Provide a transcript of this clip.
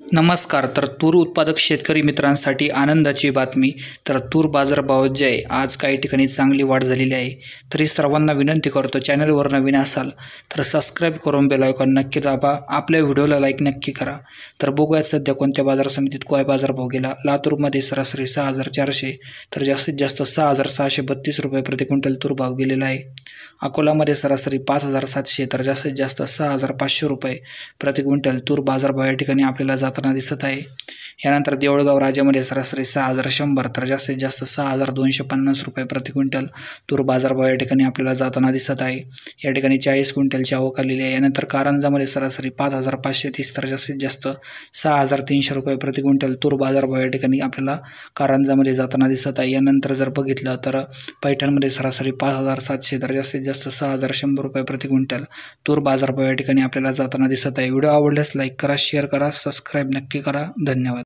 नमस्कार तर तूर उत्पादक शेतकरी मित्रांसाठी आनंदाची बातमी. तर तूर बाजारभावात जे आहे आज काही ठिकाणी चांगली वाढ झालेली आहे. तरी सर्वांना विनंती करतो चॅनलवर नवीन असाल तर सबस्क्राईब करून बेलायकॉन नक्की दाबा. आपल्या व्हिडिओला लाईक नक्की करा. तर बघूयात सध्या कोणत्या बाजार समितीत काय बाजारभाव गेला. लातूरमध्ये सरासरी सहा हजार चारशे तर जास्तीत जास्त सहा हजार सहाशे बत्तीस रुपये प्रति क्विंटल तूर भाव गेलेला आहे. अकोलामध्ये सरासरी पाच हजार सातशे तर जास्तीत जास्त सहा हजार पाचशे रुपये प्रति क्विंटल तूर बाजारभाव या ठिकाणी आपल्याला जाताना दिसत आहे. यानंतर देऊळगाव राज्यामध्ये सरासरी सहा हजार शंभर तर जास्तीत जास्त सहा हजार दोनशे पन्नास रुपये प्रति क्विंटल तूर बाजारभाव या ठिकाणी आपल्याला जाताना दिसत आहे. या ठिकाणी चाळीस क्विंटलची आवक आलेली आहे. यानंतर कारंजामध्ये सरासरी पाच हजार पाचशे तीस तर जास्तीत जास्त सहा हजार तीनशे रुपये प्रति क्विंटल तूर बाजारभाव या ठिकाणी आपल्याला कारंजामध्ये जाताना दिसत आहे. यानंतर जर बघितलं तर पैठणमध्ये सरासरी पाच हजार सातशे तर जास्तीत जास्त सहा हजार शंभर रुपये प्रति क्विंटल तूर बाजारभाव या ठिकाणी आपल्याला जाताना दिसत आहे. व्हिडिओ आवडल्यास लाईक करा शेअर करा सबस्क्राईब नक्की करा. धन्यवाद.